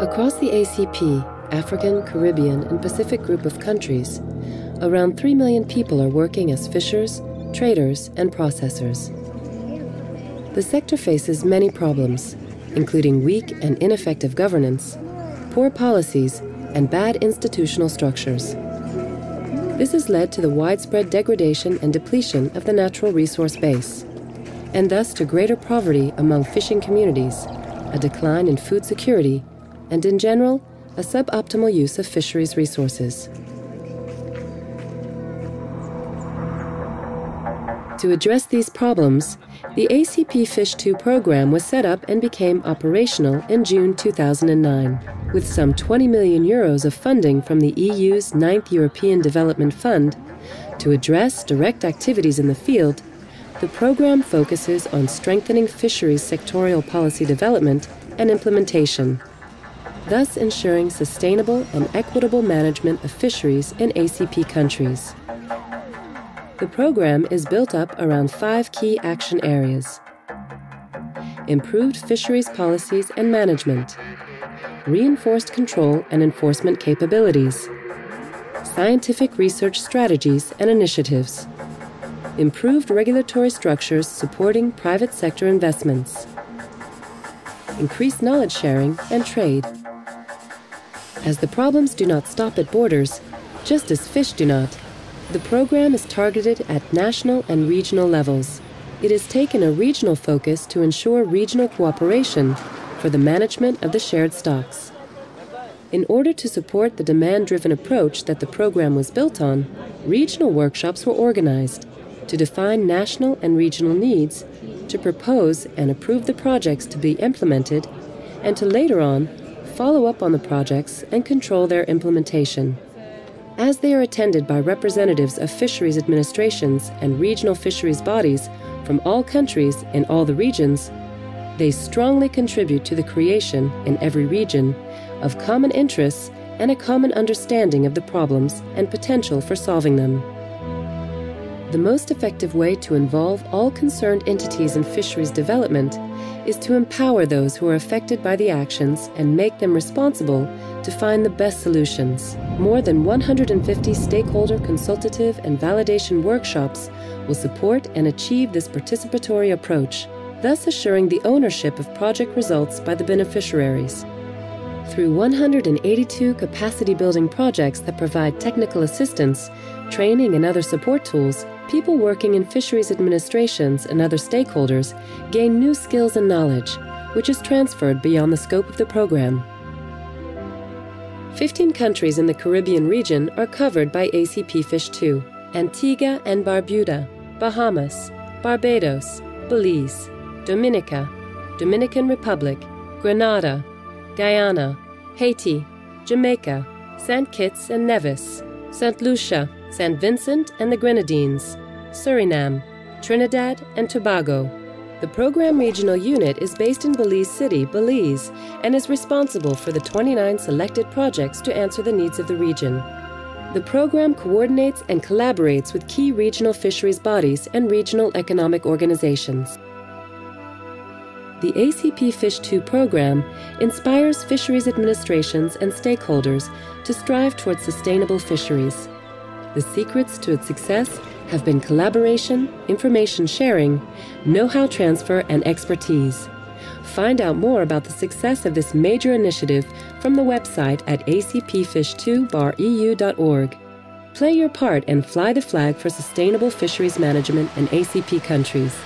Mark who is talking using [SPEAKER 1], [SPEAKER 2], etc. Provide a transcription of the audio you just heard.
[SPEAKER 1] Across the ACP, African, Caribbean, and Pacific group of countries, around 3 million people are working as fishers, traders, and processors. The sector faces many problems, including weak and ineffective governance, poor policies, and bad institutional structures. This has led to the widespread degradation and depletion of the natural resource base, and thus to greater poverty among fishing communities, a decline in food security, and in general, a suboptimal use of fisheries resources. To address these problems, the ACP Fish 2 program was set up and became operational in June 2009. With some 20 million euros of funding from the EU's Ninth European Development Fund to address direct activities in the field, the program focuses on strengthening fisheries sectorial policy development and implementation, thus ensuring sustainable and equitable management of fisheries in ACP countries. The program is built up around five key action areas. Improved fisheries policies and management, reinforced control and enforcement capabilities, scientific research strategies and initiatives, improved regulatory structures supporting private sector investments, increased knowledge sharing and trade. As the problems do not stop at borders, just as fish do not, the program is targeted at national and regional levels. It has taken a regional focus to ensure regional cooperation for the management of the shared stocks. In order to support the demand driven approach that the program was built on, regional workshops were organized to define national and regional needs, to propose and approve the projects to be implemented, and to later on follow up on the projects and control their implementation. As they are attended by representatives of fisheries administrations and regional fisheries bodies from all countries in all the regions, they strongly contribute to the creation, in every region, of common interests and a common understanding of the problems and potential for solving them. The most effective way to involve all concerned entities in fisheries development is to empower those who are affected by the actions and make them responsible to find the best solutions. More than 150 stakeholder consultative and validation workshops will support and achieve this participatory approach, thus assuring the ownership of project results by the beneficiaries. Through 182 capacity building projects that provide technical assistance, training, and other support tools, people working in fisheries administrations and other stakeholders gain new skills and knowledge, which is transferred beyond the scope of the program. 15 countries in the Caribbean region are covered by ACP Fish 2 Antigua and Barbuda, Bahamas, Barbados, Belize, Dominica, Dominican Republic, Grenada, Guyana, Haiti, Jamaica, St. Kitts and Nevis, St. Lucia, St. Vincent and the Grenadines, Suriname, Trinidad and Tobago, the program regional unit is based in Belize City, Belize, and is responsible for the 29 selected projects to answer the needs of the region. The program coordinates and collaborates with key regional fisheries bodies and regional economic organizations. The ACP Fish 2 program inspires fisheries administrations and stakeholders to strive towards sustainable fisheries. The secrets to its success have been collaboration, information sharing, know how transfer, and expertise. Find out more about the success of this major initiative from the website at acpfish2bareu.org. Play your part and fly the flag for sustainable fisheries management in ACP countries.